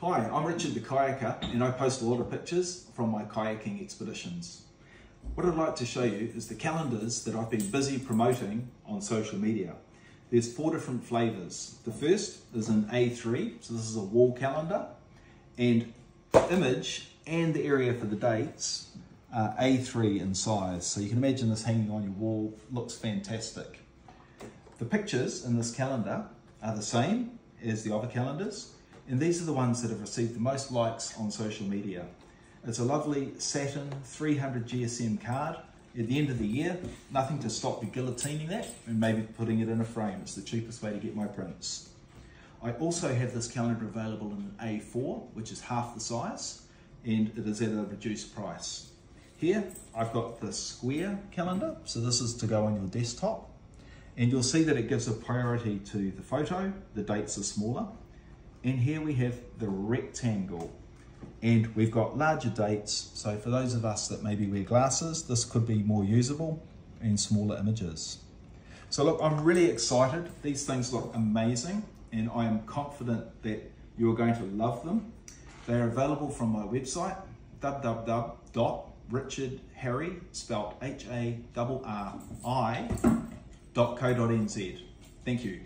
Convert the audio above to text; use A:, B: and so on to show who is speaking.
A: Hi, I'm Richard the Kayaker and I post a lot of pictures from my kayaking expeditions. What I'd like to show you is the calendars that I've been busy promoting on social media. There's four different flavors. The first is an A3, so this is a wall calendar, and the image and the area for the dates are A3 in size. So you can imagine this hanging on your wall, looks fantastic. The pictures in this calendar are the same as the other calendars, and these are the ones that have received the most likes on social media. It's a lovely satin 300 GSM card. At the end of the year, nothing to stop you guillotining that and maybe putting it in a frame. It's the cheapest way to get my prints. I also have this calendar available in an A4, which is half the size, and it is at a reduced price. Here, I've got the square calendar, so this is to go on your desktop, and you'll see that it gives a priority to the photo, the dates are smaller, and here we have the rectangle. And we've got larger dates, so for those of us that maybe wear glasses, this could be more usable and smaller images. So look, I'm really excited. These things look amazing and I am confident that you're going to love them. They are available from my website, www.richardharri, spelled H-A-R-R-I, .co.nz. Thank you.